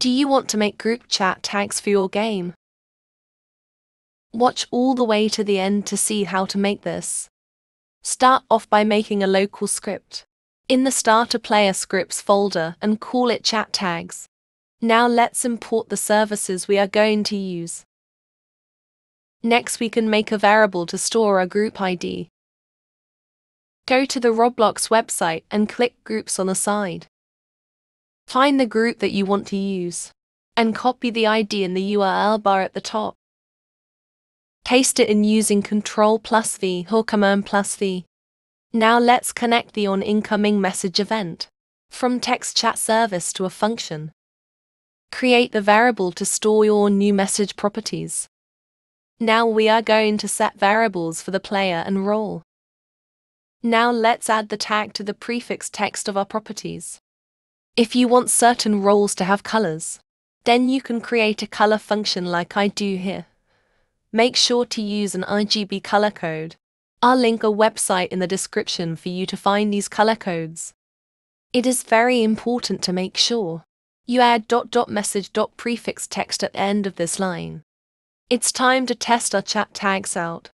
Do you want to make group chat tags for your game? Watch all the way to the end to see how to make this. Start off by making a local script in the Starter Player Scripts folder and call it Chat Tags. Now let's import the services we are going to use. Next we can make a variable to store a group ID. Go to the Roblox website and click Groups on the side. Find the group that you want to use and copy the ID in the URL bar at the top. Paste it in using Ctrl plus V or Command plus V. Now let's connect the on incoming message event from text chat service to a function. Create the variable to store your new message properties. Now we are going to set variables for the player and role. Now let's add the tag to the prefix text of our properties. If you want certain roles to have colors, then you can create a color function like I do here. Make sure to use an RGB color code I'll link a website in the description for you to find these color codes. It is very important to make sure you add dot dot message dot prefix text at the end of this line. It's time to test our chat tags out.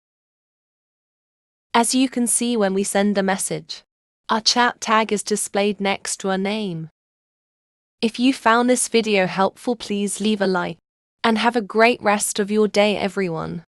As you can see when we send a message, our chat tag is displayed next to our name. If you found this video helpful please leave a like and have a great rest of your day everyone.